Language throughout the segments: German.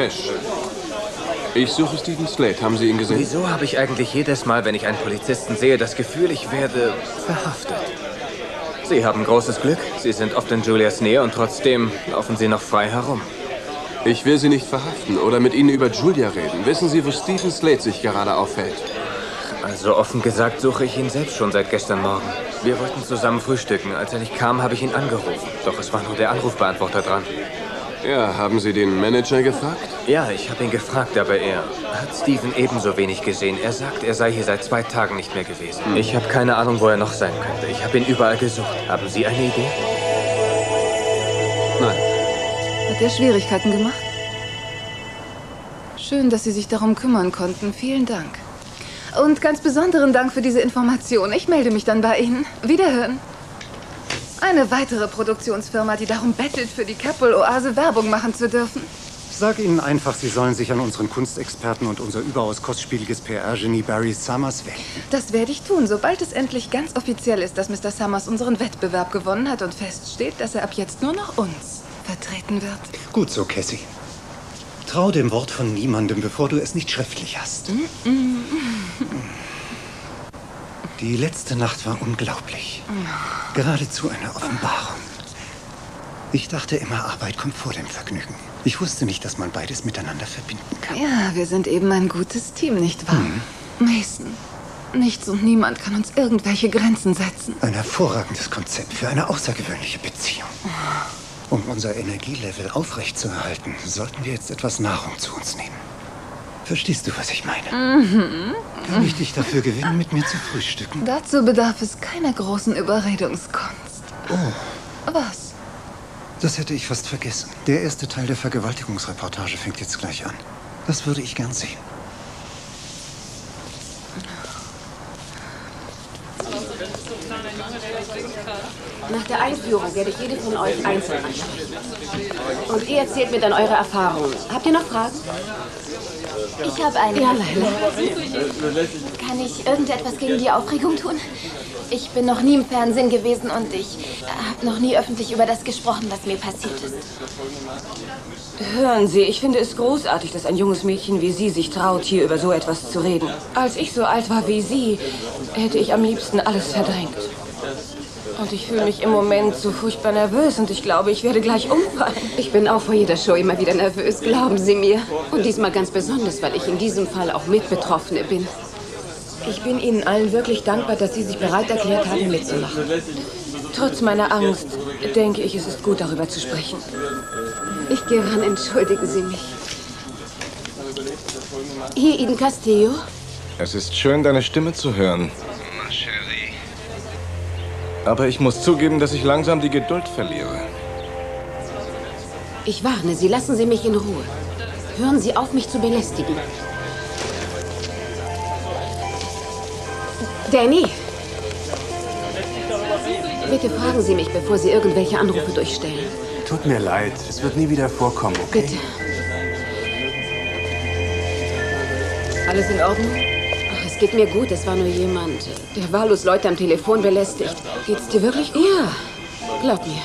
Ich Ich suche Stephen Slade. Haben Sie ihn gesehen? Wieso habe ich eigentlich jedes Mal, wenn ich einen Polizisten sehe, das Gefühl, ich werde verhaftet? Sie haben großes Glück. Sie sind oft in Julias Nähe und trotzdem laufen Sie noch frei herum. Ich will Sie nicht verhaften oder mit Ihnen über Julia reden. Wissen Sie, wo Stephen Slade sich gerade aufhält? Also offen gesagt suche ich ihn selbst schon seit gestern Morgen. Wir wollten zusammen frühstücken. Als er nicht kam, habe ich ihn angerufen. Doch es war nur der Anrufbeantworter dran. Ja, haben Sie den Manager gefragt? Ja, ich habe ihn gefragt, aber er hat Steven ebenso wenig gesehen. Er sagt, er sei hier seit zwei Tagen nicht mehr gewesen. Ich habe keine Ahnung, wo er noch sein könnte. Ich habe ihn überall gesucht. Haben Sie eine Idee? Nein. Hat er Schwierigkeiten gemacht? Schön, dass Sie sich darum kümmern konnten. Vielen Dank. Und ganz besonderen Dank für diese Information. Ich melde mich dann bei Ihnen. Wiederhören. Eine weitere Produktionsfirma, die darum bettelt, für die Keppel-Oase Werbung machen zu dürfen. Sag ihnen einfach, sie sollen sich an unseren Kunstexperten und unser überaus kostspieliges PR-Genie Barry Summers wenden. Das werde ich tun, sobald es endlich ganz offiziell ist, dass Mr. Summers unseren Wettbewerb gewonnen hat und feststeht, dass er ab jetzt nur noch uns vertreten wird. Gut so, Cassie. Trau dem Wort von niemandem, bevor du es nicht schriftlich hast. Die letzte Nacht war unglaublich. Geradezu eine Offenbarung. Ich dachte immer, Arbeit kommt vor dem Vergnügen. Ich wusste nicht, dass man beides miteinander verbinden kann. Ja, wir sind eben ein gutes Team, nicht wahr? Mason, nichts und niemand kann uns irgendwelche Grenzen setzen. Ein hervorragendes Konzept für eine außergewöhnliche Beziehung. Um unser Energielevel aufrechtzuerhalten, sollten wir jetzt etwas Nahrung zu uns nehmen. Verstehst du, was ich meine? Kann ich dich dafür gewinnen, mit mir zu frühstücken? Dazu bedarf es keiner großen Überredungskunst. Oh, Was? das hätte ich fast vergessen. Der erste Teil der Vergewaltigungsreportage fängt jetzt gleich an. Das würde ich gern sehen. Nach der Einführung werde ich jede von euch einzeln ansprechen. Und ihr erzählt mir dann eure Erfahrungen. Habt ihr noch Fragen? Ich habe eine. Ja, Leila. Kann ich irgendetwas gegen die Aufregung tun? Ich bin noch nie im Fernsehen gewesen und ich habe noch nie öffentlich über das gesprochen, was mir passiert ist. Hören Sie, ich finde es großartig, dass ein junges Mädchen wie Sie sich traut, hier über so etwas zu reden. Als ich so alt war wie Sie, hätte ich am liebsten alles verdrängt. Und ich fühle mich im Moment so furchtbar nervös und ich glaube, ich werde gleich umfallen. Ich bin auch vor jeder Show immer wieder nervös, glauben Sie mir. Und diesmal ganz besonders, weil ich in diesem Fall auch Mitbetroffene bin. Ich bin Ihnen allen wirklich dankbar, dass Sie sich bereit erklärt haben, mitzumachen. Trotz meiner Angst denke ich, es ist gut, darüber zu sprechen. Ich gehe ran, entschuldigen Sie mich. Hier, Eden Castillo. Es ist schön, deine Stimme zu hören. Aber ich muss zugeben, dass ich langsam die Geduld verliere. Ich warne Sie, lassen Sie mich in Ruhe. Hören Sie auf, mich zu belästigen. Danny! Bitte fragen Sie mich, bevor Sie irgendwelche Anrufe durchstellen. Tut mir leid, es wird nie wieder vorkommen, okay? Bitte. Alles in Ordnung? Es geht mir gut. Es war nur jemand, der wahllos Leute am Telefon belästigt. Geht's dir wirklich gut? Ja, glaub mir.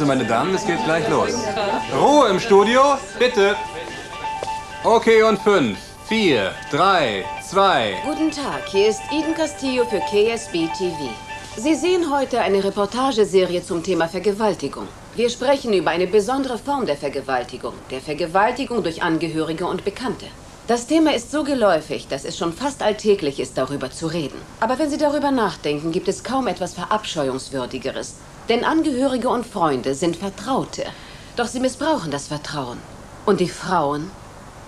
Meine Damen, es geht gleich los. Ruhe im Studio, bitte. Okay, und fünf, vier, drei, zwei. Guten Tag, hier ist Eden Castillo für KSB TV. Sie sehen heute eine Reportageserie zum Thema Vergewaltigung. Wir sprechen über eine besondere Form der Vergewaltigung, der Vergewaltigung durch Angehörige und Bekannte. Das Thema ist so geläufig, dass es schon fast alltäglich ist, darüber zu reden. Aber wenn Sie darüber nachdenken, gibt es kaum etwas Verabscheuungswürdigeres. Denn Angehörige und Freunde sind Vertraute. Doch sie missbrauchen das Vertrauen. Und die Frauen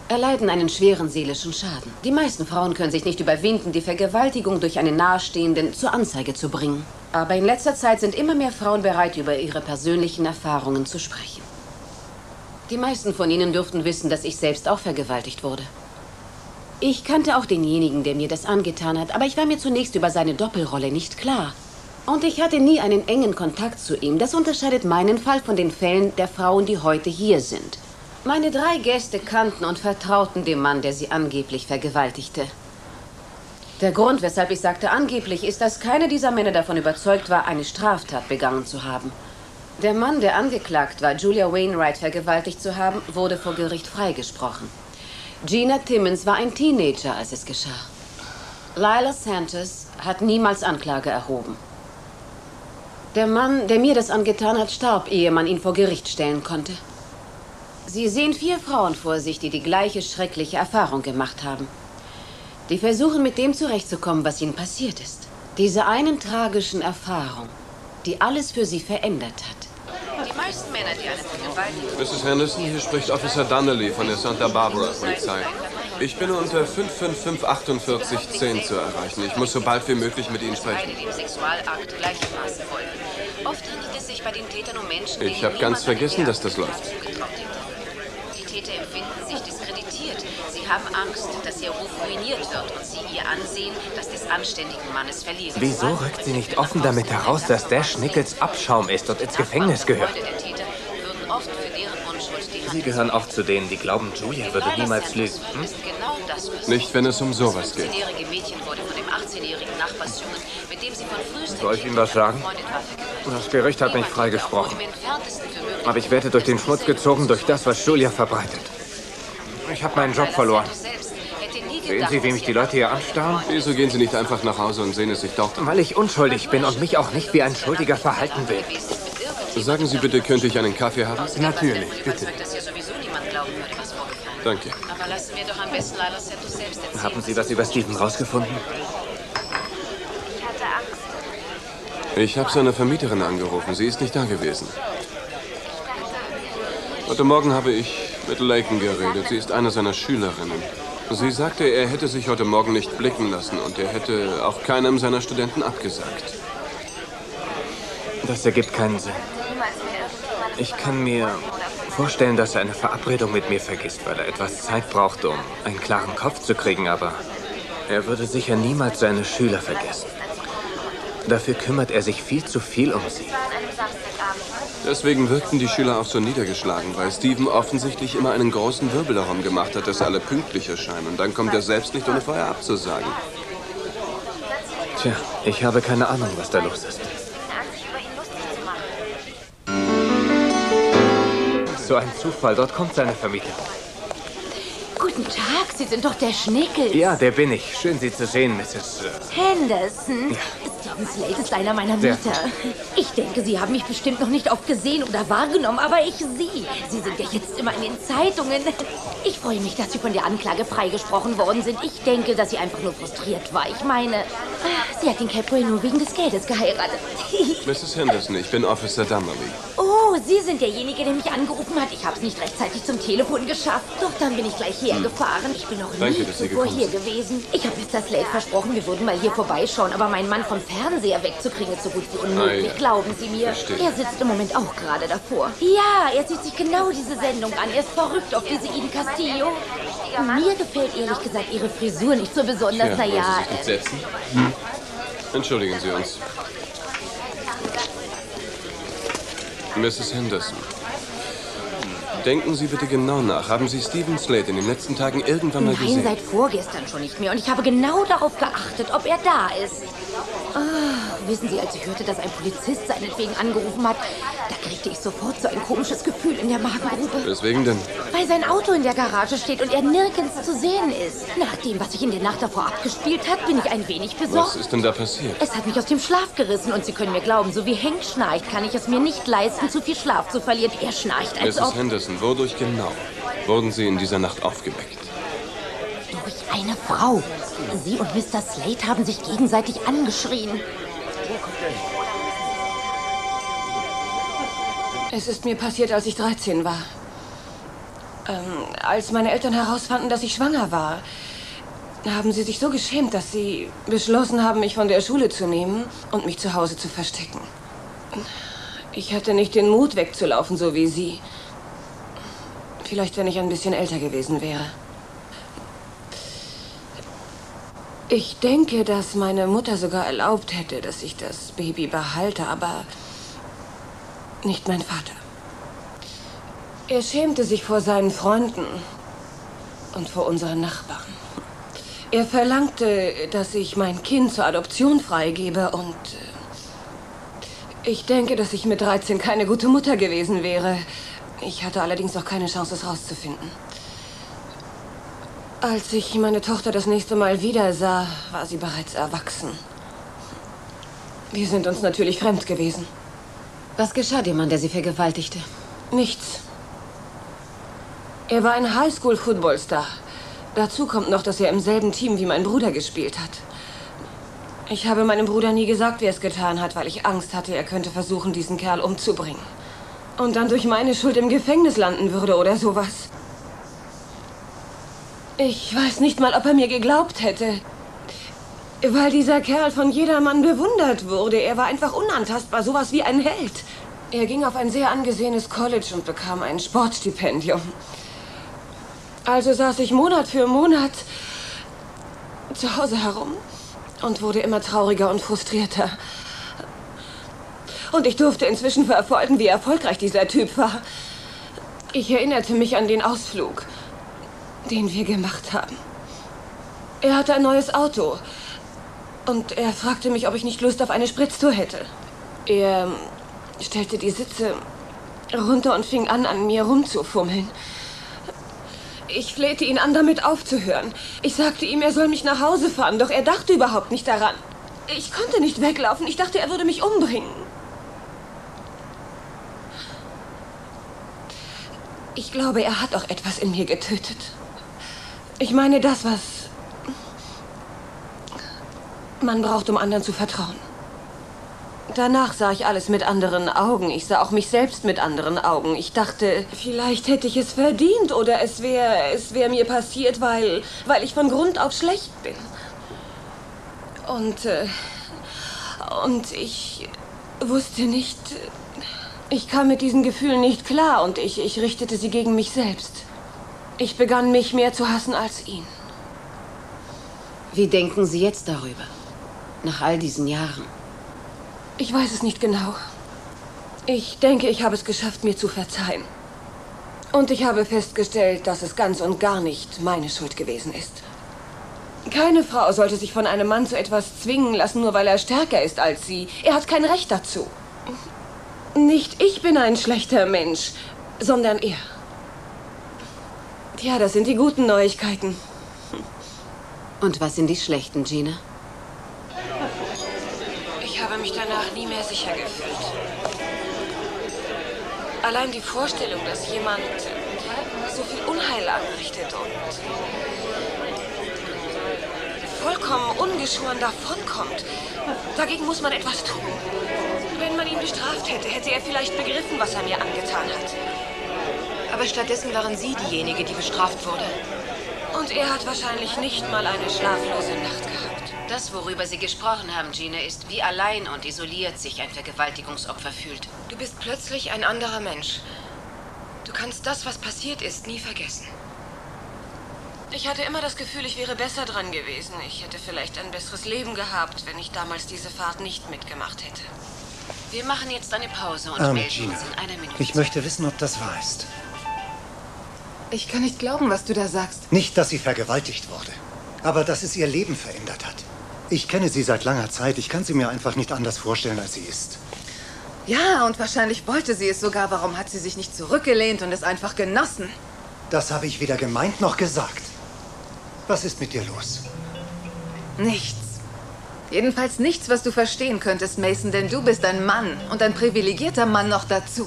erleiden einen schweren seelischen Schaden. Die meisten Frauen können sich nicht überwinden, die Vergewaltigung durch einen Nahestehenden zur Anzeige zu bringen. Aber in letzter Zeit sind immer mehr Frauen bereit, über ihre persönlichen Erfahrungen zu sprechen. Die meisten von ihnen dürften wissen, dass ich selbst auch vergewaltigt wurde. Ich kannte auch denjenigen, der mir das angetan hat, aber ich war mir zunächst über seine Doppelrolle nicht klar. Und ich hatte nie einen engen Kontakt zu ihm. Das unterscheidet meinen Fall von den Fällen der Frauen, die heute hier sind. Meine drei Gäste kannten und vertrauten dem Mann, der sie angeblich vergewaltigte. Der Grund, weshalb ich sagte angeblich, ist, dass keiner dieser Männer davon überzeugt war, eine Straftat begangen zu haben. Der Mann, der angeklagt war, Julia Wainwright vergewaltigt zu haben, wurde vor Gericht freigesprochen. Gina Timmons war ein Teenager, als es geschah. Lila Santos hat niemals Anklage erhoben. Der Mann, der mir das angetan hat, starb, ehe man ihn vor Gericht stellen konnte. Sie sehen vier Frauen vor sich, die die gleiche schreckliche Erfahrung gemacht haben. Die versuchen, mit dem zurechtzukommen, was ihnen passiert ist. Diese einen tragischen Erfahrung, die alles für sie verändert hat. Die meisten Männer, die eine Vergewaltigung... Mrs. Henderson, hier spricht Officer Donnelly von der Santa Barbara Polizei. Ich bin unter 5554810 zu erreichen. Ich muss so bald wie möglich mit Ihnen sprechen. Beide dem Sexualakt gleichermaßen folgen. Oft handelt es sich bei den Tätern um Menschen, Ich denen habe ganz vergessen, dass das läuft. Die Täter empfinden sich diskreditiert. Sie haben Angst, dass ihr Ruf ruiniert wird und sie ihr Ansehen, das des anständigen Mannes verlieren. Wieso rückt sie nicht offen damit heraus, dass Dash Nichols Abschaum ist und ins Gefängnis gehört? Die Sie gehören auch zu denen, die glauben, Julia würde niemals lügen. Hm? genau. Nicht, wenn es um sowas geht. Das 17-jährige Mädchen wurde von dem 18-jährigen Nachbarsjungen, Soll ich ihm was sagen? Das Gericht hat mich freigesprochen. Aber ich werde durch den Schmutz gezogen durch das, was Julia verbreitet. Ich habe meinen Job verloren. Sehen Sie, wie mich die Leute hier anstarren? Wieso gehen Sie nicht einfach nach Hause und sehen es sich dort an? Weil ich unschuldig bin und mich auch nicht wie ein Schuldiger verhalten will. Sagen Sie bitte, könnte ich einen Kaffee haben? Natürlich, bitte. Danke. Aber lassen wir doch am besten Lila Santos selbst erzählen. Haben Sie was über Steven rausgefunden? Ich hatte Angst. Ich habe seine Vermieterin angerufen. Sie ist nicht da gewesen. Heute Morgen habe ich mit Laken geredet. Sie ist eine seiner Schülerinnen. Sie sagte, er hätte sich heute Morgen nicht blicken lassen und er hätte auch keinem seiner Studenten abgesagt. Das ergibt keinen Sinn. Ich kann mir vorstellen, dass er eine Verabredung mit mir vergisst, weil er etwas Zeit braucht, um einen klaren Kopf zu kriegen, aber er würde sicher niemals seine Schüler vergessen. Dafür kümmert er sich viel zu viel um sie. Deswegen wirkten die Schüler auch so niedergeschlagen, weil Steven offensichtlich immer einen großen Wirbel darum gemacht hat, dass alle pünktlich erscheinen. Und dann kommt er selbst nicht ohne vorher abzusagen. Tja, ich habe keine Ahnung, was da los ist. So ein Zufall, dort kommt seine Vermieterin. Guten Tag, Sie sind doch der Schnickel. Ja, der bin ich. Schön, Sie zu sehen, Mrs. Äh, Henderson. Steven Slade ist einer meiner Sehr Mieter. Ich denke, Sie haben mich bestimmt noch nicht oft gesehen oder wahrgenommen, aber ich Sie. Sie sind ja jetzt immer in den Zeitungen. Ich freue mich, dass Sie von der Anklage freigesprochen worden sind. Ich denke, dass sie einfach nur frustriert war. Ich meine, sie hat den Capway nur wegen des Geldes geheiratet. Mrs. Henderson, ich bin Officer Dummerly. Oh, Sie sind derjenige, der mich angerufen hat. Ich habe es nicht rechtzeitig zum Telefon geschafft. Doch dann bin ich gleich hergefahren. Ich bin noch Danke, nie zuvor hier sind. gewesen. Ich habe Mr. Slade versprochen, wir würden mal hier vorbeischauen. Aber meinen Mann vom Fernseher wegzukriegen ist so gut wie unmöglich. Ah, ja. Glauben Sie mir. Verstehe. Er sitzt im Moment auch gerade davor. Ja, er sieht sich genau diese Sendung an. Er ist verrückt auf diese Eden Castillo. Mir gefällt ehrlich gesagt Ihre Frisur nicht so besonders. Ja, naja, setzen? Entschuldigen Sie uns. Mrs. Henderson. Denken Sie bitte genau nach. Haben Sie Stephen Slade in den letzten Tagen irgendwann mal Nein, gesehen? seit vorgestern schon nicht mehr. Und ich habe genau darauf geachtet, ob er da ist. Ah, wissen Sie, als ich hörte, dass ein Polizist seinetwegen angerufen hat, da kriegte ich sofort so ein komisches Gefühl in der Magengrube. Weswegen denn? Weil sein Auto in der Garage steht und er nirgends zu sehen ist. Nach dem, was sich in der Nacht davor abgespielt hat, bin ich ein wenig besorgt. Was ist denn da passiert? Es hat mich aus dem Schlaf gerissen und Sie können mir glauben, so wie Hank schnarcht, kann ich es mir nicht leisten, zu viel Schlaf zu verlieren. Er schnarcht, als Mrs. ob... Henderson, wodurch genau wurden Sie in dieser Nacht aufgeweckt? Eine Frau. Sie und Mr. Slade haben sich gegenseitig angeschrien. Es ist mir passiert, als ich 13 war. Ähm, als meine Eltern herausfanden, dass ich schwanger war, haben sie sich so geschämt, dass sie beschlossen haben, mich von der Schule zu nehmen und mich zu Hause zu verstecken. Ich hatte nicht den Mut, wegzulaufen, so wie sie. Vielleicht, wenn ich ein bisschen älter gewesen wäre. Ich denke, dass meine Mutter sogar erlaubt hätte, dass ich das Baby behalte, aber nicht mein Vater. Er schämte sich vor seinen Freunden und vor unseren Nachbarn. Er verlangte, dass ich mein Kind zur Adoption freigebe und äh, ich denke, dass ich mit 13 keine gute Mutter gewesen wäre. Ich hatte allerdings auch keine Chance, es rauszufinden. Als ich meine Tochter das nächste Mal wieder sah, war sie bereits erwachsen. Wir sind uns natürlich fremd gewesen. Was geschah dem Mann, der sie vergewaltigte? Nichts. Er war ein Highschool-Footballstar. Dazu kommt noch, dass er im selben Team wie mein Bruder gespielt hat. Ich habe meinem Bruder nie gesagt, wer es getan hat, weil ich Angst hatte, er könnte versuchen, diesen Kerl umzubringen. Und dann durch meine Schuld im Gefängnis landen würde oder sowas. Ich weiß nicht mal, ob er mir geglaubt hätte. Weil dieser Kerl von jedermann bewundert wurde. Er war einfach unantastbar, sowas wie ein Held. Er ging auf ein sehr angesehenes College und bekam ein Sportstipendium. Also saß ich Monat für Monat zu Hause herum und wurde immer trauriger und frustrierter. Und ich durfte inzwischen verfolgen, wie erfolgreich dieser Typ war. Ich erinnerte mich an den Ausflug, den wir gemacht haben. Er hatte ein neues Auto. Und er fragte mich, ob ich nicht Lust auf eine Spritztour hätte. Er stellte die Sitze runter und fing an, an mir rumzufummeln. Ich flehte ihn an, damit aufzuhören. Ich sagte ihm, er soll mich nach Hause fahren, doch er dachte überhaupt nicht daran. Ich konnte nicht weglaufen. Ich dachte, er würde mich umbringen. Ich glaube, er hat auch etwas in mir getötet. Ich meine das, was man braucht, um anderen zu vertrauen. Danach sah ich alles mit anderen Augen. Ich sah auch mich selbst mit anderen Augen. Ich dachte, vielleicht hätte ich es verdient oder es wäre es wär mir passiert, weil, weil ich von Grund auf schlecht bin. Und, äh, und ich wusste nicht, ich kam mit diesen Gefühlen nicht klar und ich, ich richtete sie gegen mich selbst. Ich begann mich mehr zu hassen als ihn. Wie denken Sie jetzt darüber? Nach all diesen Jahren. Ich weiß es nicht genau. Ich denke, ich habe es geschafft, mir zu verzeihen. Und ich habe festgestellt, dass es ganz und gar nicht meine Schuld gewesen ist. Keine Frau sollte sich von einem Mann zu etwas zwingen lassen, nur weil er stärker ist als sie. Er hat kein Recht dazu. Nicht ich bin ein schlechter Mensch, sondern er. Tja, das sind die guten Neuigkeiten. Und was sind die schlechten, Gina? Ich habe mich danach nie mehr sicher gefühlt. Allein die Vorstellung, dass jemand so viel Unheil anrichtet und vollkommen ungeschoren davonkommt, dagegen muss man etwas tun. Wenn man ihn bestraft hätte, hätte er vielleicht begriffen, was er mir angetan hat. Aber stattdessen waren Sie diejenige, die bestraft wurde. Und er hat wahrscheinlich nicht mal eine schlaflose Nacht gehabt. Das, worüber Sie gesprochen haben, Gina, ist, wie allein und isoliert sich ein Vergewaltigungsopfer fühlt. Du bist plötzlich ein anderer Mensch. Du kannst das, was passiert ist, nie vergessen. Ich hatte immer das Gefühl, ich wäre besser dran gewesen. Ich hätte vielleicht ein besseres Leben gehabt, wenn ich damals diese Fahrt nicht mitgemacht hätte. Wir machen jetzt eine Pause und Arme melden Gina, uns in einer Minute. ich möchte wissen, ob das wahr ist. Ich kann nicht glauben, was du da sagst. Nicht, dass sie vergewaltigt wurde, aber dass es ihr Leben verändert hat. Ich kenne sie seit langer Zeit. Ich kann sie mir einfach nicht anders vorstellen, als sie ist. Ja, und wahrscheinlich wollte sie es sogar. Warum hat sie sich nicht zurückgelehnt und es einfach genossen? Das habe ich weder gemeint noch gesagt. Was ist mit dir los? Nichts. Jedenfalls nichts, was du verstehen könntest, Mason, denn du bist ein Mann und ein privilegierter Mann noch dazu.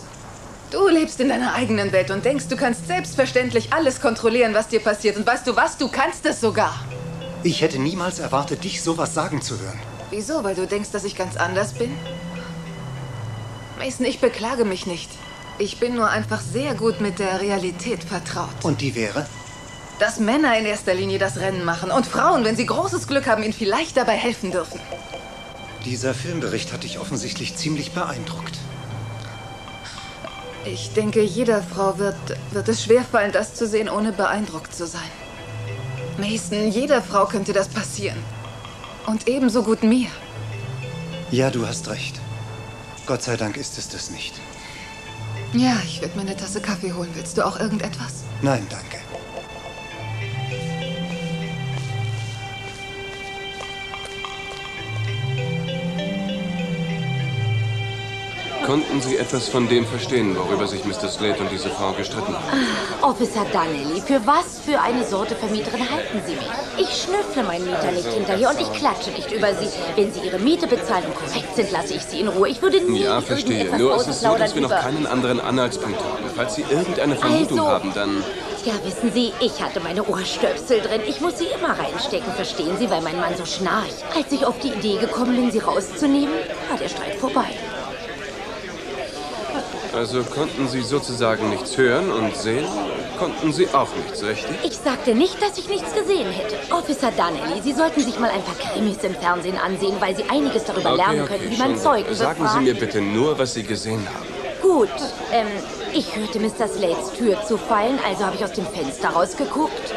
Du lebst in deiner eigenen Welt und denkst, du kannst selbstverständlich alles kontrollieren, was dir passiert. Und weißt du was, du kannst es sogar. Ich hätte niemals erwartet, dich sowas sagen zu hören. Wieso? Weil du denkst, dass ich ganz anders bin? Mason, ich beklage mich nicht. Ich bin nur einfach sehr gut mit der Realität vertraut. Und die wäre? Dass Männer in erster Linie das Rennen machen und Frauen, wenn sie großes Glück haben, ihnen vielleicht dabei helfen dürfen. Dieser Filmbericht hat dich offensichtlich ziemlich beeindruckt. Ich denke, jeder Frau wird, wird es schwerfallen, das zu sehen, ohne beeindruckt zu sein. Mason, jeder Frau könnte das passieren. Und ebenso gut mir. Ja, du hast recht. Gott sei Dank ist es das nicht. Ja, ich werde mir eine Tasse Kaffee holen. Willst du auch irgendetwas? Nein, danke. Konnten Sie etwas von dem verstehen, worüber sich Mr. Slade und diese Frau gestritten haben? Officer Donnelly, für was für eine Sorte Vermieterin halten Sie mich? Ich schnüffle meinen Mieter nicht hinterher und ich klatsche nicht über Sie. Wenn Sie Ihre Miete bezahlen und korrekt sind, lasse ich Sie in Ruhe. Ich würde nie Ja, verstehe. Nur ist es so, dass wir noch über- keinen anderen Anhaltspunkt haben. Falls Sie irgendeine Vermutung Also- haben, dann... Ja, wissen Sie, ich hatte meine Ohrstöpsel drin. Ich muss sie immer reinstecken, verstehen Sie, weil mein Mann so schnarcht. Als ich auf die Idee gekommen bin, sie rauszunehmen, war der Streit vorbei. Also konnten Sie sozusagen nichts hören und sehen? Konnten Sie auch nichts, richtig? Ich sagte nicht, dass ich nichts gesehen hätte. Officer Donnelly, Sie sollten sich mal ein paar Krimis im Fernsehen ansehen, weil Sie einiges darüber lernen können, wie man Zeugen. Sagen befragt. Sie mir bitte nur, was Sie gesehen haben. Gut, ähm, ich hörte Mr. Slades Tür zufallen, also habe ich aus dem Fenster rausgeguckt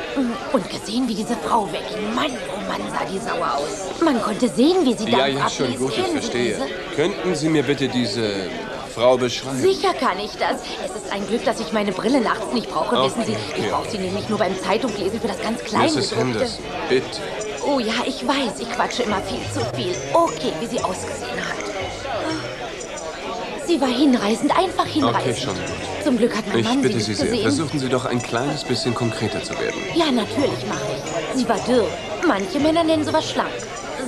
und gesehen, wie diese Frau wegging. Mann, oh Mann, sah die sauer aus. Man konnte sehen, wie sie Ja, Dampf ja, schon gut, ich verstehe. Könnten Sie mir bitte diese Frau beschreiben? Sicher kann ich das. Es ist ein Glück, dass ich meine Brille nachts nicht brauche. Okay, Wissen Sie, ich okay. brauche sie nämlich nur beim Zeitunglesen für das ganz kleine Mrs. Henderson, bitte. Oh ja, ich weiß, ich quatsche immer viel zu viel. Okay, wie sie ausgesehen hat. Sie war hinreißend, einfach hinreißend. Okay, schon gut. Zum Glück hat mein Ich Mann bitte sie Sie sehr, versuchen Sie doch ein kleines bisschen konkreter zu werden. Ja, natürlich mache ich. Sie war dürr. Manche Männer nennen sowas schlank.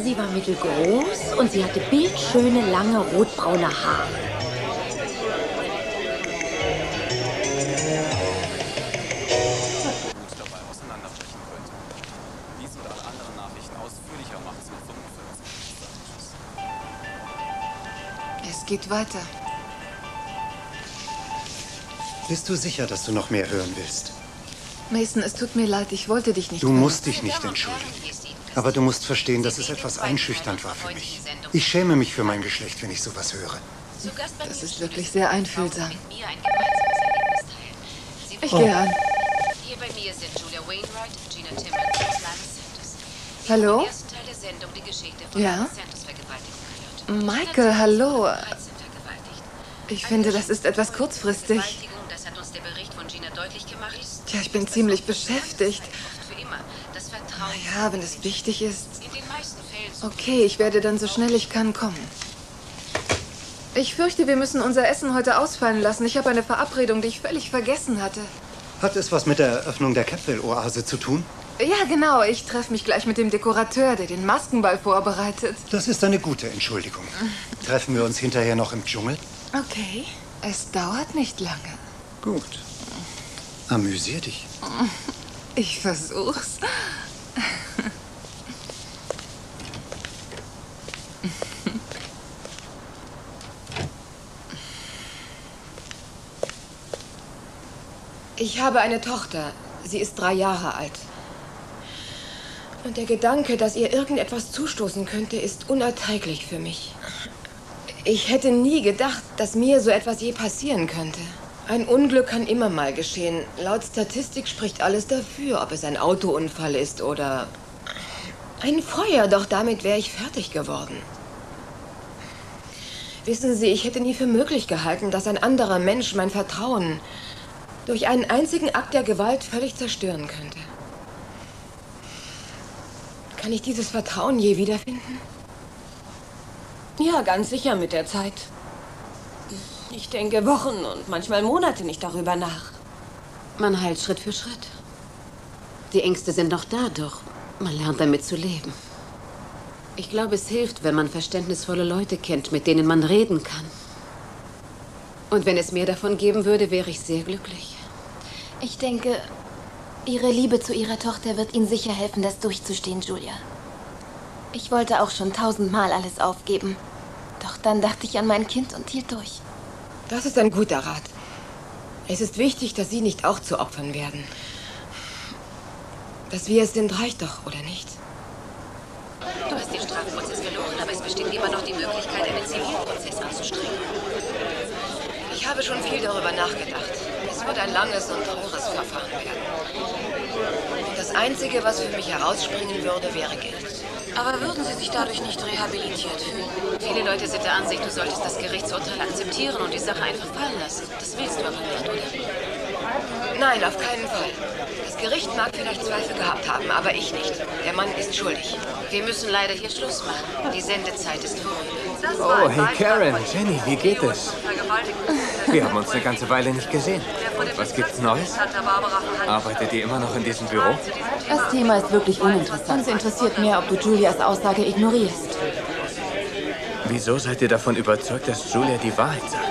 Sie war mittelgroß und sie hatte bildschöne, lange, rotbraune Haare. Geht weiter. Bist du sicher, dass du noch mehr hören willst? Mason, es tut mir leid, ich wollte dich nicht Du verletzen. musst dich nicht entschuldigen. Aber du musst verstehen, dass es etwas einschüchternd war für mich. Ich schäme mich für mein Geschlecht, wenn ich sowas höre. Das ist wirklich sehr einfühlsam. Ich Oh. gehe an. Hier bei mir sind Julia Wainwright, Gina Timmons und Lana Santos. Wir Hallo? Ja? Michael, hallo. 13 vergewaltigt. Ich finde, das ist etwas kurzfristig. Das hat uns der Bericht von Gina deutlich gemacht. Tja, ich bin ziemlich beschäftigt. Ja, wenn es wichtig ist. Okay, ich werde dann so schnell ich kann kommen. Ich fürchte, wir müssen unser Essen heute ausfallen lassen. Ich habe eine Verabredung, die ich völlig vergessen hatte. Hat es was mit der Eröffnung der Capwell-Oase zu tun? Ja, genau. Ich treffe mich gleich mit dem Dekorateur, der den Maskenball vorbereitet. Das ist eine gute Entschuldigung. Treffen wir uns hinterher noch im Dschungel? Okay. Es dauert nicht lange. Gut. Amüsier dich. Ich versuch's. Ich habe eine Tochter. Sie ist drei Jahre alt. Und der Gedanke, dass ihr irgendetwas zustoßen könnte, ist unerträglich für mich. Ich hätte nie gedacht, dass mir so etwas je passieren könnte. Ein Unglück kann immer mal geschehen. Laut Statistik spricht alles dafür, ob es ein Autounfall ist oder ein Feuer. Doch damit wäre ich fertig geworden. Wissen Sie, ich hätte nie für möglich gehalten, dass ein anderer Mensch mein Vertrauen durch einen einzigen Akt der Gewalt völlig zerstören könnte. Kann ich dieses Vertrauen je wiederfinden? Ja, ganz sicher mit der Zeit. Ich denke Wochen und manchmal Monate nicht darüber nach. Man heilt Schritt für Schritt. Die Ängste sind noch da, doch man lernt damit zu leben. Ich glaube, es hilft, wenn man verständnisvolle Leute kennt, mit denen man reden kann. Und wenn es mehr davon geben würde, wäre ich sehr glücklich. Ich denke, Ihre Liebe zu Ihrer Tochter wird Ihnen sicher helfen, das durchzustehen, Julia. Ich wollte auch schon tausendmal alles aufgeben. Doch dann dachte ich an mein Kind und hielt durch. Das ist ein guter Rat. Es ist wichtig, dass Sie nicht auch zu Opfern werden. Dass wir es sind, reicht doch, oder nicht? Du hast den Strafprozess verloren, aber es besteht immer noch die Möglichkeit, einen Zivilprozess anzustrengen. Ich habe schon viel darüber nachgedacht. Es wird ein langes und teures Verfahren werden. Das Einzige, was für mich herausspringen würde, wäre Geld. Aber würden Sie sich dadurch nicht rehabilitiert fühlen? Viele Leute sind der Ansicht, du solltest das Gerichtsurteil akzeptieren und die Sache einfach fallen lassen. Das willst du aber nicht, oder? Nein, auf keinen Fall. Das Gericht mag vielleicht Zweifel gehabt haben, aber ich nicht. Der Mann ist schuldig. Wir müssen leider hier Schluss machen. Die Sendezeit ist vorüber. Oh, hey Karen, Jenny, wie geht es? Wir haben uns eine ganze Weile nicht gesehen. Und was gibt's Neues? Arbeitet ihr immer noch in diesem Büro? Das Thema ist wirklich uninteressant. Es interessiert mehr, ob du Julias Aussage ignorierst. Wieso seid ihr davon überzeugt, dass Julia die Wahrheit sagt?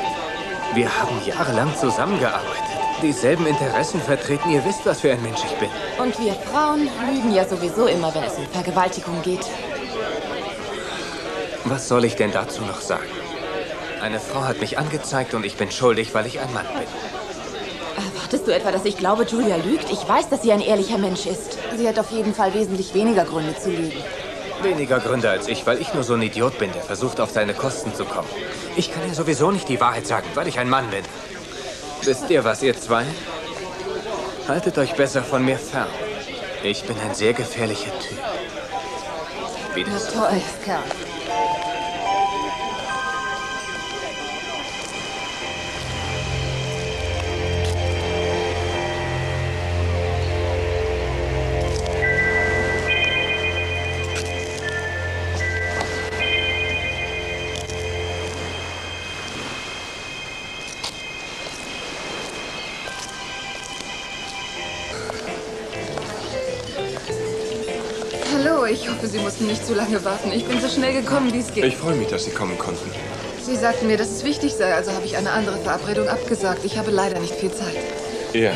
Wir haben jahrelang zusammengearbeitet. Dieselben Interessen vertreten. Ihr wisst, was für ein Mensch ich bin. Und wir Frauen lügen ja sowieso immer, wenn es um Vergewaltigung geht. Was soll ich denn dazu noch sagen? Eine Frau hat mich angezeigt und ich bin schuldig, weil ich ein Mann bin. Erwartest du etwa, dass ich glaube, Julia lügt? Ich weiß, dass sie ein ehrlicher Mensch ist. Sie hat auf jeden Fall wesentlich weniger Gründe zu lügen. Weniger Gründe als ich, weil ich nur so ein Idiot bin, der versucht, auf seine Kosten zu kommen. Ich kann ja sowieso nicht die Wahrheit sagen, weil ich ein Mann bin. Wisst ihr was, ihr zwei? Haltet euch besser von mir fern. Ich bin ein sehr gefährlicher Typ. Wie Na das toll, Kerl. Sie mussten nicht zu lange warten. Ich bin so schnell gekommen, wie es geht. Ich freue mich, dass Sie kommen konnten. Sie sagten mir, dass es wichtig sei, also habe ich eine andere Verabredung abgesagt. Ich habe leider nicht viel Zeit. Ja,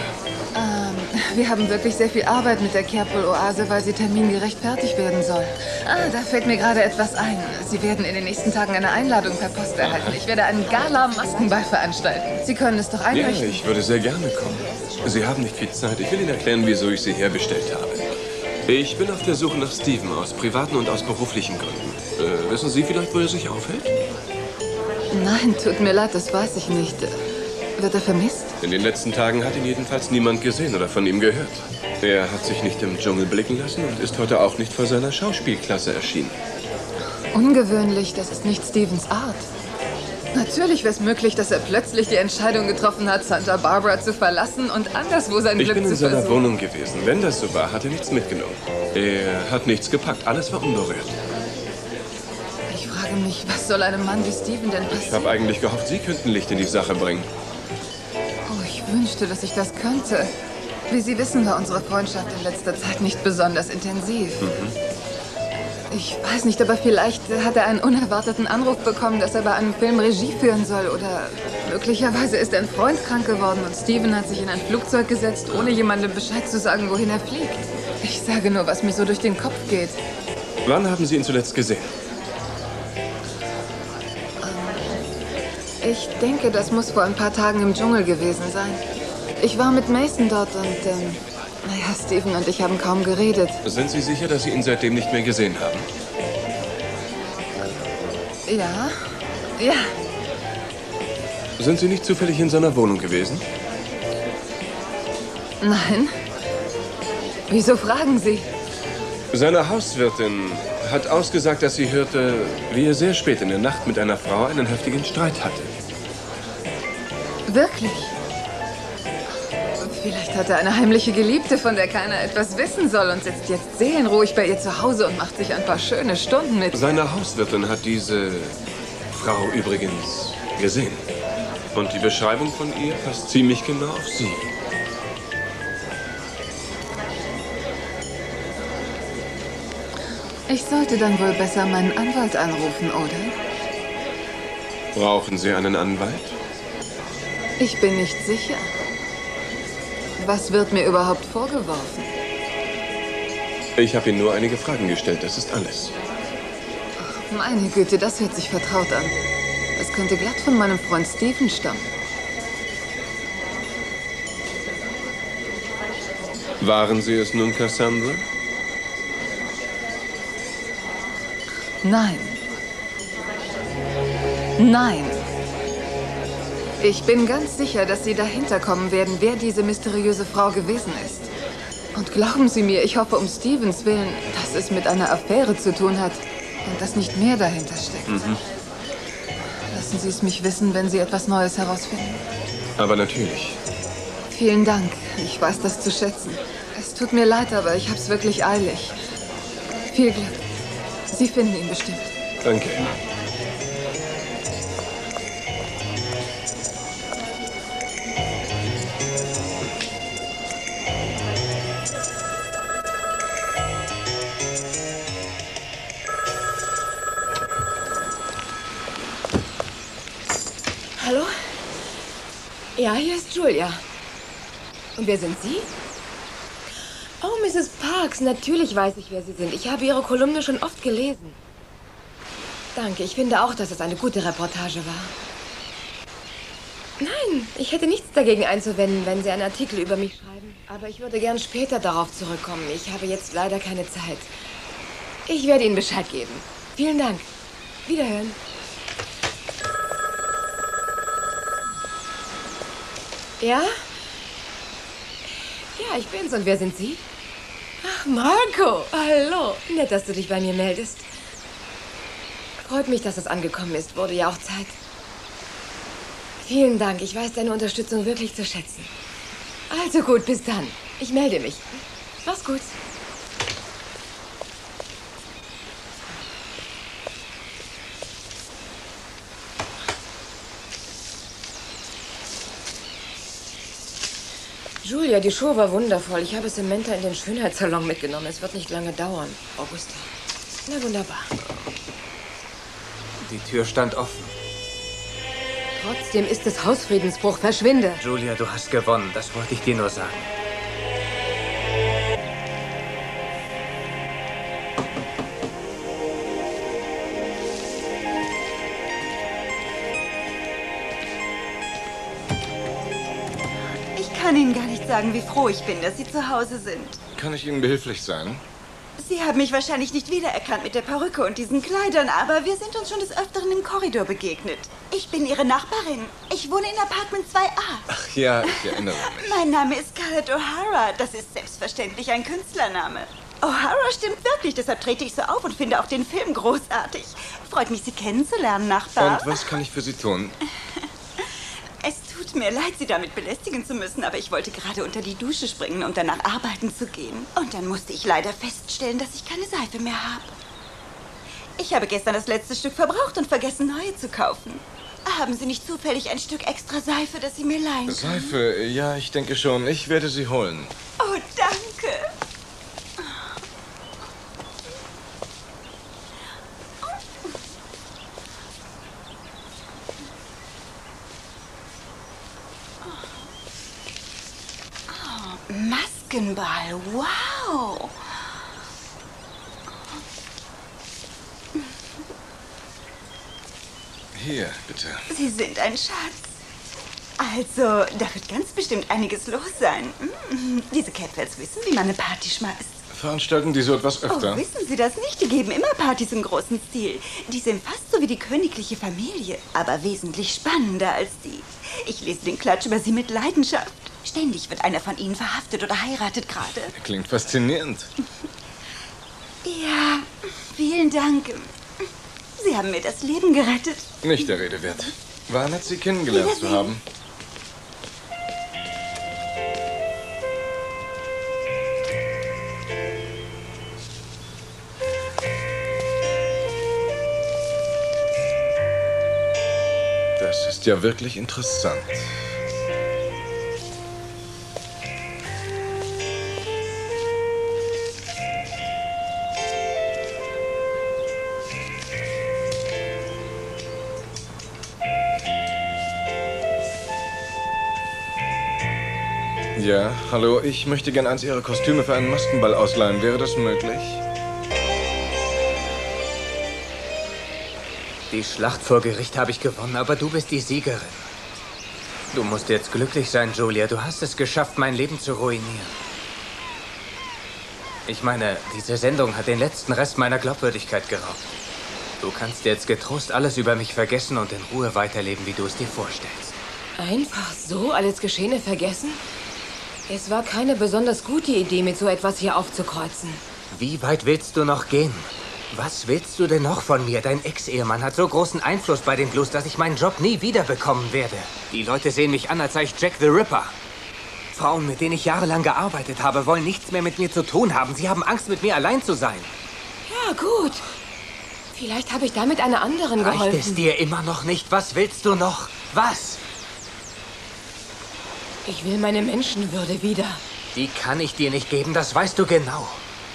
Ähm, wir haben wirklich sehr viel Arbeit mit der Carpool-Oase, weil sie termingerecht fertig werden soll. Ah, da fällt mir gerade etwas ein. Sie werden in den nächsten Tagen eine Einladung per Post erhalten. Ich werde einen Gala-Maskenball veranstalten. Sie können es doch ja, einrichten. ich würde sehr gerne kommen. Sie haben nicht viel Zeit. Ich will Ihnen erklären, wieso ich Sie herbestellt habe. Ich bin auf der Suche nach Steven aus privaten und aus beruflichen Gründen. Äh, wissen Sie vielleicht, wo er sich aufhält? Nein, tut mir leid, das weiß ich nicht. Wird er vermisst? In den letzten Tagen hat ihn jedenfalls niemand gesehen oder von ihm gehört. Er hat sich nicht im Dschungel blicken lassen und ist heute auch nicht vor seiner Schauspielklasse erschienen. Ungewöhnlich, das ist nicht Stevens Art. Natürlich wäre es möglich, dass er plötzlich die Entscheidung getroffen hat, Santa Barbara zu verlassen und anderswo sein Ich Glück bin in zu seiner versuchen. Wohnung gewesen. Wenn das so war, hat er nichts mitgenommen. Er hat nichts gepackt. Alles war unberührt. Ich frage mich, was soll einem Mann wie Steven denn Ich passieren? habe eigentlich gehofft, Sie könnten Licht in die Sache bringen. Oh, ich wünschte, dass ich das könnte. Wie Sie wissen, war unsere Freundschaft in letzter Zeit nicht besonders intensiv. Ich weiß nicht, aber vielleicht hat er einen unerwarteten Anruf bekommen, dass er bei einem Film Regie führen soll. Oder möglicherweise ist ein Freund krank geworden und Steven hat sich in ein Flugzeug gesetzt, ohne jemandem Bescheid zu sagen, wohin er fliegt. Ich sage nur, was mir so durch den Kopf geht. Wann haben Sie ihn zuletzt gesehen? Ich denke, das muss vor ein paar Tagen im Dschungel gewesen sein. Ich war mit Mason dort und, ähm, naja, Steven und ich haben kaum geredet. Sind Sie sicher, dass Sie ihn seitdem nicht mehr gesehen haben? Ja? Ja. Sind Sie nicht zufällig in seiner Wohnung gewesen? Nein. Wieso fragen Sie? Seine Hauswirtin hat ausgesagt, dass sie hörte, wie er sehr spät in der Nacht mit einer Frau einen heftigen Streit hatte. Wirklich? Vielleicht hat er eine heimliche Geliebte, von der keiner etwas wissen soll und sitzt jetzt seelenruhig bei ihr zu Hause und macht sich ein paar schöne Stunden mit. Seine Hauswirtin hat diese Frau übrigens gesehen. Und die Beschreibung von ihr passt ziemlich genau auf sie. Ich sollte dann wohl besser meinen Anwalt anrufen, oder? Brauchen Sie einen Anwalt? Ich bin nicht sicher. Was wird mir überhaupt vorgeworfen? Ich habe Ihnen nur einige Fragen gestellt, das ist alles. Meine Güte, das hört sich vertraut an. Es könnte glatt von meinem Freund Stephen stammen. Waren Sie es nun, Cassandra? Nein. Nein. Ich bin ganz sicher, dass Sie dahinter kommen werden, wer diese mysteriöse Frau gewesen ist. Und glauben Sie mir, ich hoffe um Stevens Willen, dass es mit einer Affäre zu tun hat und dass nicht mehr dahinter steckt. Mhm. Lassen Sie es mich wissen, wenn Sie etwas Neues herausfinden. Aber natürlich. Vielen Dank. Ich weiß das zu schätzen. Es tut mir leid, aber ich hab's wirklich eilig. Viel Glück. Sie finden ihn bestimmt. Danke. Ja, hier ist Julia. Und wer sind Sie? Oh, Mrs. Parks, natürlich weiß ich, wer Sie sind. Ich habe Ihre Kolumne schon oft gelesen. Danke, ich finde auch, dass es eine gute Reportage war. Nein, ich hätte nichts dagegen einzuwenden, wenn Sie einen Artikel über mich schreiben. Aber ich würde gern später darauf zurückkommen. Ich habe jetzt leider keine Zeit. Ich werde Ihnen Bescheid geben. Vielen Dank. Wiederhören. Ja? Ja, ich bin's. Und wer sind Sie? Ach, Marco. Hallo. Nett, dass du dich bei mir meldest. Freut mich, dass es angekommen ist. Wurde ja auch Zeit. Vielen Dank. Ich weiß deine Unterstützung wirklich zu schätzen. Also gut, bis dann. Ich melde mich. Mach's gut. Julia, die Show war wundervoll. Ich habe Samantha in den Schönheitssalon mitgenommen. Es wird nicht lange dauern, Augusta. Na wunderbar. Die Tür stand offen. Trotzdem ist es Hausfriedensbruch. Verschwinde. Julia, du hast gewonnen. Das wollte ich dir nur sagen. Nicht sagen, wie froh ich bin, dass Sie zu Hause sind. Kann ich Ihnen behilflich sein? Sie haben mich wahrscheinlich nicht wiedererkannt mit der Perücke und diesen Kleidern, aber wir sind uns schon des Öfteren im Korridor begegnet. Ich bin Ihre Nachbarin. Ich wohne in Apartment 2a. Ach ja, ich erinnere mich. Mein Name ist Scarlett O'Hara. Das ist selbstverständlich ein Künstlername. O'Hara stimmt wirklich, deshalb trete ich so auf und finde auch den Film großartig. Freut mich, Sie kennenzulernen, Nachbar. Und was kann ich für Sie tun? Es tut mir leid, Sie damit belästigen zu müssen, aber ich wollte gerade unter die Dusche springen, um danach arbeiten zu gehen. Und dann musste ich leider feststellen, dass ich keine Seife mehr habe. Ich habe gestern das letzte Stück verbraucht und vergessen, neue zu kaufen. Haben Sie nicht zufällig ein Stück extra Seife, das Sie mir leihen können? Seife, ja, ich denke schon. Ich werde sie holen. Oh, danke. Oh, Maskenball, wow. Hier, bitte. Sie sind ein Schatz. Also, da wird ganz bestimmt einiges los sein. Mm, Diese Catwells wissen, wie man eine Party schmeißt. Veranstalten die so etwas öfter? Oh, wissen Sie das nicht? Die geben immer Partys im großen Stil. Die sind fast so wie die königliche Familie, aber wesentlich spannender als die. Ich lese den Klatsch über sie mit Leidenschaft. Ständig wird einer von ihnen verhaftet oder heiratet gerade. Klingt faszinierend. Ja, vielen Dank. Sie haben mir das Leben gerettet. Nicht der Rede wert. War nett, Sie kennengelernt zu haben. Das ist ja wirklich interessant. Hallo, ich möchte gern eins Ihrer Kostüme für einen Maskenball ausleihen. Wäre das möglich? Die Schlacht vor Gericht habe ich gewonnen, aber du bist die Siegerin. Du musst jetzt glücklich sein, Julia. Du hast es geschafft, mein Leben zu ruinieren. Ich meine, diese Sendung hat den letzten Rest meiner Glaubwürdigkeit geraubt. Du kannst jetzt getrost alles über mich vergessen und in Ruhe weiterleben, wie du es dir vorstellst. Einfach so alles Geschehene vergessen? Es war keine besonders gute Idee, mit so etwas hier aufzukreuzen. Wie weit willst du noch gehen? Was willst du denn noch von mir? Dein Ex-Ehemann hat so großen Einfluss bei den Blues, dass ich meinen Job nie wiederbekommen werde. Die Leute sehen mich an, als sei ich Jack the Ripper. Frauen, mit denen ich jahrelang gearbeitet habe, wollen nichts mehr mit mir zu tun haben. Sie haben Angst, mit mir allein zu sein. Ja, gut. Vielleicht habe ich damit einer anderen Reicht geholfen. es dir immer noch nicht? Was willst du noch? Was? Ich will meine Menschenwürde wieder. Die kann ich dir nicht geben, das weißt du genau.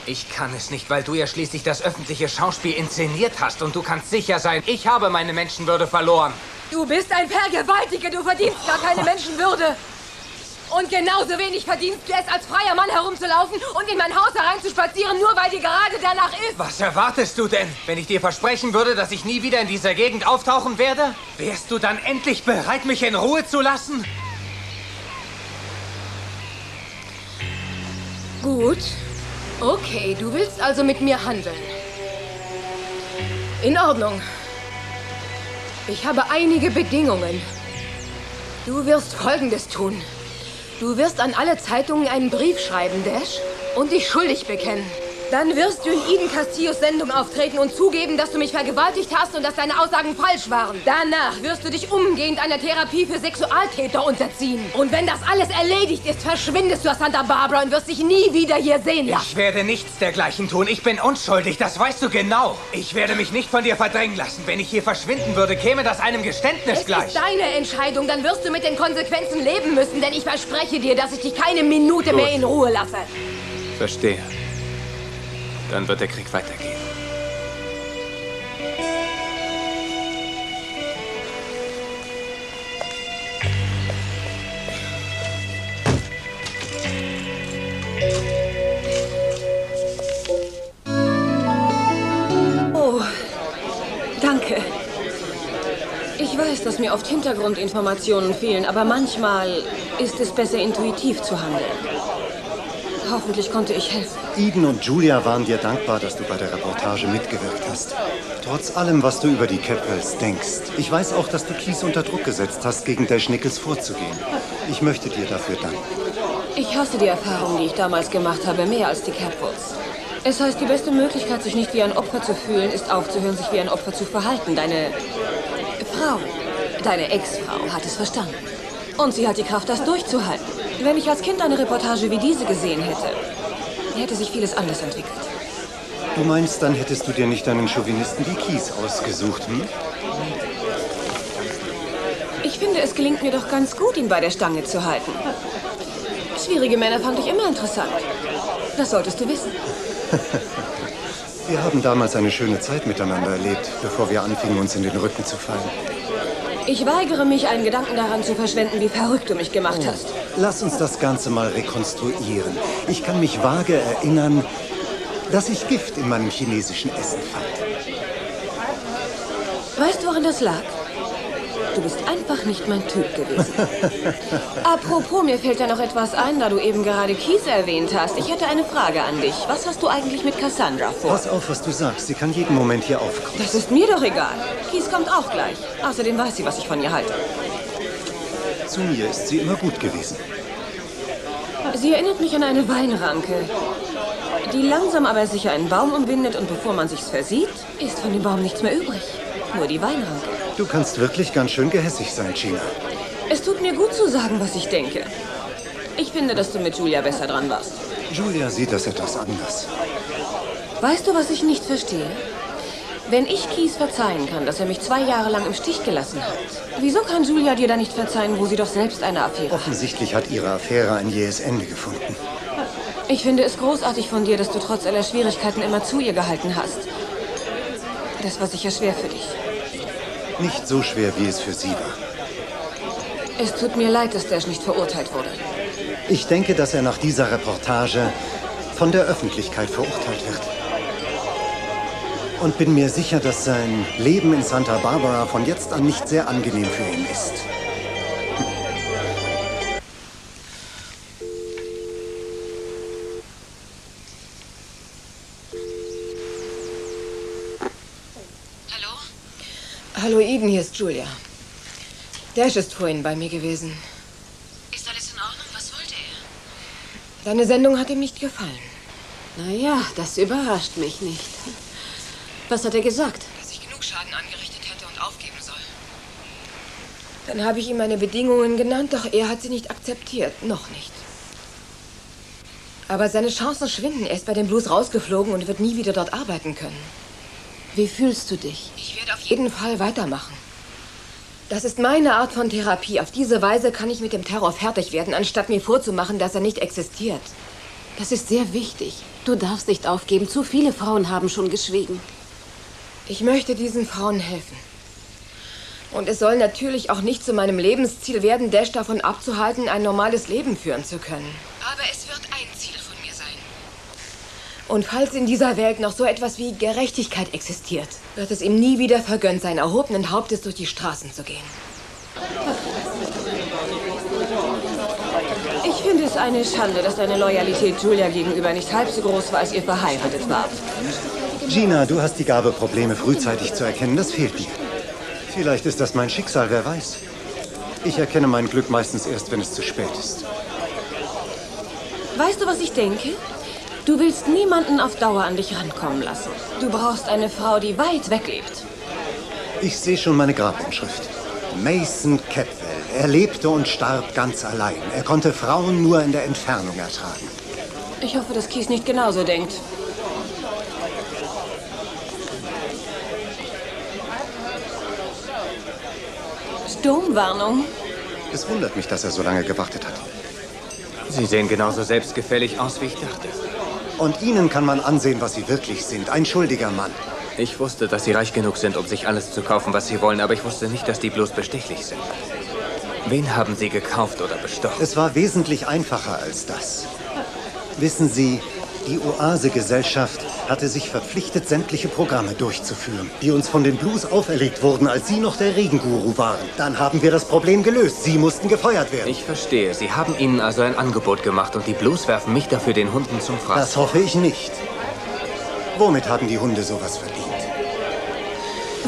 Ich kann es nicht, weil du ja schließlich das öffentliche Schauspiel inszeniert hast und du kannst sicher sein, ich habe meine Menschenwürde verloren. Du bist ein Vergewaltiger, du verdienst gar keine Menschenwürde. Und genauso wenig verdienst du es, als freier Mann herumzulaufen und in mein Haus hereinzuspazieren, nur weil dir gerade danach ist. Was erwartest du denn, wenn ich dir versprechen würde, dass ich nie wieder in dieser Gegend auftauchen werde? Wärst du dann endlich bereit, mich in Ruhe zu lassen? Gut. Okay, du willst also mit mir handeln. In Ordnung. Ich habe einige Bedingungen. Du wirst Folgendes tun. Du wirst an alle Zeitungen einen Brief schreiben, Dash, und dich schuldig bekennen. Dann wirst du in Eden Castillos Sendung auftreten und zugeben, dass du mich vergewaltigt hast und dass deine Aussagen falsch waren. Danach wirst du dich umgehend einer Therapie für Sexualtäter unterziehen. Und wenn das alles erledigt ist, verschwindest du aus Santa Barbara und wirst dich nie wieder hier sehen lassen. Ich werde nichts dergleichen tun. Ich bin unschuldig, das weißt du genau. Ich werde mich nicht von dir verdrängen lassen. Wenn ich hier verschwinden würde, käme das einem Geständnis Es gleich. ist deine Entscheidung, dann wirst du mit den Konsequenzen leben müssen, denn ich verspreche dir, dass ich dich keine Minute Gut. mehr in Ruhe lasse. Verstehe. Dann wird der Krieg weitergehen. Oh, danke. Ich weiß, dass mir oft Hintergrundinformationen fehlen, aber manchmal ist es besser, intuitiv zu handeln. Hoffentlich konnte ich helfen. Eden und Julia waren dir dankbar, dass du bei der Reportage mitgewirkt hast. Trotz allem, was du über die Capwells denkst. Ich weiß auch, dass du Keys unter Druck gesetzt hast, gegen Dash Nichols vorzugehen. Ich möchte dir dafür danken. Ich hasse die Erfahrung, die ich damals gemacht habe, mehr als die Capwoods. Es heißt, die beste Möglichkeit, sich nicht wie ein Opfer zu fühlen, ist aufzuhören, sich wie ein Opfer zu verhalten. Deine Frau, deine Ex-Frau hat es verstanden. Und sie hat die Kraft, das durchzuhalten. Wenn ich als Kind eine Reportage wie diese gesehen hätte, hätte sich vieles anders entwickelt. Du meinst, dann hättest du dir nicht einen Chauvinisten wie Keys ausgesucht, hm? Ich finde, es gelingt mir doch ganz gut, ihn bei der Stange zu halten. Schwierige Männer fand ich immer interessant. Das solltest du wissen. Wir haben damals eine schöne Zeit miteinander erlebt, bevor wir anfingen, uns in den Rücken zu fallen. Ich weigere mich, einen Gedanken daran zu verschwenden, wie verrückt du mich gemacht hast. Lass uns das Ganze mal rekonstruieren. Ich kann mich vage erinnern, dass ich Gift in meinem chinesischen Essen fand. Weißt du, woran das lag? Du bist einfach nicht mein Typ gewesen. Apropos, mir fällt da noch etwas ein, da du eben gerade Kies erwähnt hast. Ich hätte eine Frage an dich. Was hast du eigentlich mit Cassandra vor? Pass auf, was du sagst. Sie kann jeden Moment hier aufkommen. Das ist mir doch egal. Kies kommt auch gleich. Außerdem weiß sie, was ich von ihr halte. Zu mir ist sie immer gut gewesen. Sie erinnert mich an eine Weinranke, die langsam aber sicher einen Baum umwindet und bevor man sich's versieht, ist von dem Baum nichts mehr übrig. Nur die Weinranke. Du kannst wirklich ganz schön gehässig sein, Gina. Es tut mir gut zu sagen, was ich denke. Ich finde, dass du mit Julia besser dran warst. Julia sieht das etwas anders. Weißt du, was ich nicht verstehe? Wenn ich Kies verzeihen kann, dass er mich zwei Jahre lang im Stich gelassen hat, wieso kann Julia dir da nicht verzeihen, wo sie doch selbst eine Affäre hat? Offensichtlich hat ihre Affäre ein jähes Ende gefunden. Ich finde es großartig von dir, dass du trotz aller Schwierigkeiten immer zu ihr gehalten hast. Das war sicher schwer für dich. Nicht so schwer, wie es für sie war. Es tut mir leid, dass Dash nicht verurteilt wurde. Ich denke, dass er nach dieser Reportage von der Öffentlichkeit verurteilt wird. Und bin mir sicher, dass sein Leben in Santa Barbara von jetzt an nicht sehr angenehm für ihn ist. Hallo Eden, hier ist Julia. Dash ist vorhin bei mir gewesen. Ist alles in Ordnung? Was wollte er? Deine Sendung hat ihm nicht gefallen. Naja, das überrascht mich nicht. Was hat er gesagt? Dass ich genug Schaden angerichtet hätte und aufgeben soll. Dann habe ich ihm meine Bedingungen genannt, doch er hat sie nicht akzeptiert. Noch nicht. Aber seine Chancen schwinden. Er ist bei den Blues rausgeflogen und wird nie wieder dort arbeiten können. Wie fühlst du dich? Ich werde auf jeden Fall weitermachen. Das ist meine Art von Therapie. Auf diese Weise kann ich mit dem Terror fertig werden, anstatt mir vorzumachen, dass er nicht existiert. Das ist sehr wichtig. Du darfst nicht aufgeben. Zu viele Frauen haben schon geschwiegen. Ich möchte diesen Frauen helfen. Und es soll natürlich auch nicht zu meinem Lebensziel werden, Dash davon abzuhalten, ein normales Leben führen zu können. Aber es wird ein Ziel von mir sein. Und falls in dieser Welt noch so etwas wie Gerechtigkeit existiert, wird es ihm nie wieder vergönnt sein, erhobenen Hauptes durch die Straßen zu gehen. Ich finde es eine Schande, dass deine Loyalität Julia gegenüber nicht halb so groß war, als ihr verheiratet wart. Gina, du hast die Gabe, Probleme frühzeitig zu erkennen. Das fehlt dir. Vielleicht ist das mein Schicksal, wer weiß. Ich erkenne mein Glück meistens erst, wenn es zu spät ist. Weißt du, was ich denke? Du willst niemanden auf Dauer an dich rankommen lassen. Du brauchst eine Frau, die weit weg lebt. Ich sehe schon meine Grabinschrift. Mason Capwell. Er lebte und starb ganz allein. Er konnte Frauen nur in der Entfernung ertragen. Ich hoffe, dass Kies nicht genauso denkt. Sturmwarnung. Es wundert mich, dass er so lange gewartet hat. Sie sehen genauso selbstgefällig aus, wie ich dachte. Und Ihnen kann man ansehen, was Sie wirklich sind. Ein schuldiger Mann. Ich wusste, dass Sie reich genug sind, um sich alles zu kaufen, was Sie wollen, aber ich wusste nicht, dass die bloß bestechlich sind. Wen haben Sie gekauft oder bestochen? Es war wesentlich einfacher als das. Wissen Sie, die Oase-Gesellschaft hatte sich verpflichtet, sämtliche Programme durchzuführen, die uns von den Blues auferlegt wurden, als Sie noch der Regenguru waren. Dann haben wir das Problem gelöst. Sie mussten gefeuert werden. Ich verstehe. Sie haben Ihnen also ein Angebot gemacht und die Blues werfen mich dafür den Hunden zum Fraß. Das hoffe ich nicht. Womit haben die Hunde sowas verdient?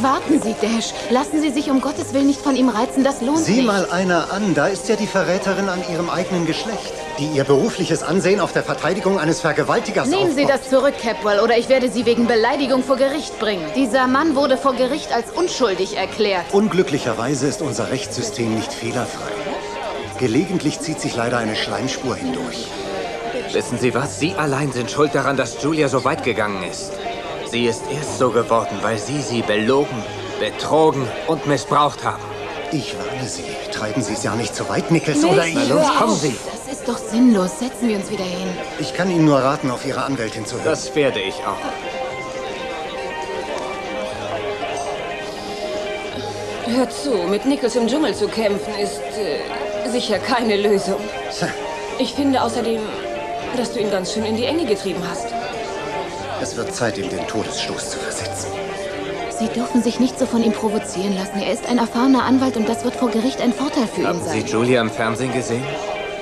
Warten Sie, Dash. Lassen Sie sich um Gottes Willen nicht von ihm reizen. Das lohnt Sieh nicht. mal einer an. Da ist ja die Verräterin an ihrem eigenen Geschlecht, die ihr berufliches Ansehen auf der Verteidigung eines Vergewaltigers Nehmen Sie aufbaut. das zurück, Capwell, oder ich werde Sie wegen Beleidigung vor Gericht bringen. Dieser Mann wurde vor Gericht als unschuldig erklärt. Unglücklicherweise ist unser Rechtssystem nicht fehlerfrei. Gelegentlich zieht sich leider eine Schleimspur hindurch. Wissen Sie was? Sie allein sind schuld daran, dass Julia so weit gegangen ist. Sie ist erst so geworden, weil Sie sie belogen, betrogen und missbraucht haben. Ich warne Sie. Treiben Sie es ja nicht zu weit, Nichols, oder ich... Nicht, Na los, kommen. Sie. Das ist doch sinnlos. Setzen wir uns wieder hin. Ich kann Ihnen nur raten, auf Ihre Anwältin zu hören. Das werde ich auch. Hör zu, mit Nichols im Dschungel zu kämpfen ist äh, sicher keine Lösung. Ich finde außerdem, dass du ihn ganz schön in die Enge getrieben hast. Es wird Zeit, ihm den Todesstoß zu versetzen. Sie dürfen sich nicht so von ihm provozieren lassen. Er ist ein erfahrener Anwalt und das wird vor Gericht ein Vorteil für ihn Haben Sie sein. Julia im Fernsehen gesehen?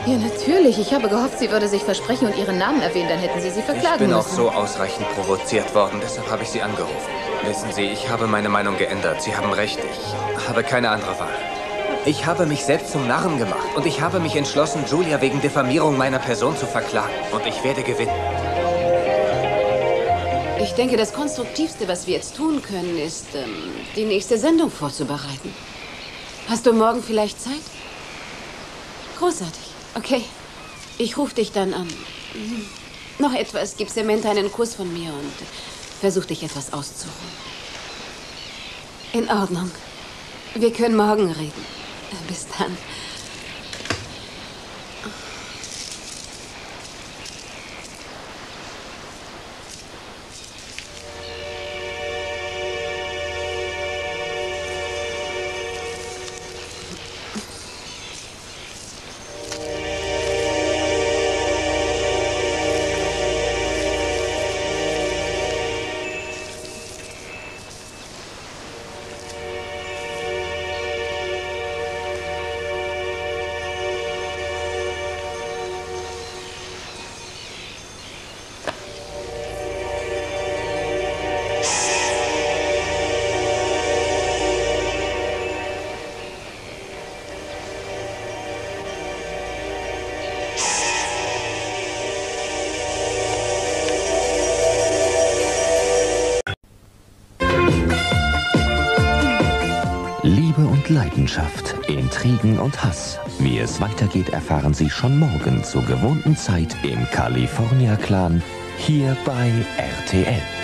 Ja, natürlich. Ich habe gehofft, sie würde sich versprechen und ihren Namen erwähnen. Dann hätten Sie sie Ich verklagen bin auch müssen. so ausreichend provoziert worden, deshalb habe ich Sie angerufen. Wissen Sie, ich habe meine Meinung geändert. Sie haben recht, ich habe keine andere Wahl. Ich habe mich selbst zum Narren gemacht und ich habe mich entschlossen, Julia wegen Diffamierung meiner Person zu verklagen. Und ich werde gewinnen. Ich denke, das Konstruktivste, was wir jetzt tun können, ist, ähm, die nächste Sendung vorzubereiten. Hast du morgen vielleicht Zeit? Großartig. Okay. Ich rufe dich dann an. Mhm. Noch etwas. Gib Samantha einen Kuss von mir und versuch dich etwas auszuruhen. In Ordnung. Wir können morgen reden. Bis dann. Und Leidenschaft, Intrigen und Hass. Wie es weitergeht, erfahren Sie schon morgen zur gewohnten Zeit im California Clan hier bei RTL.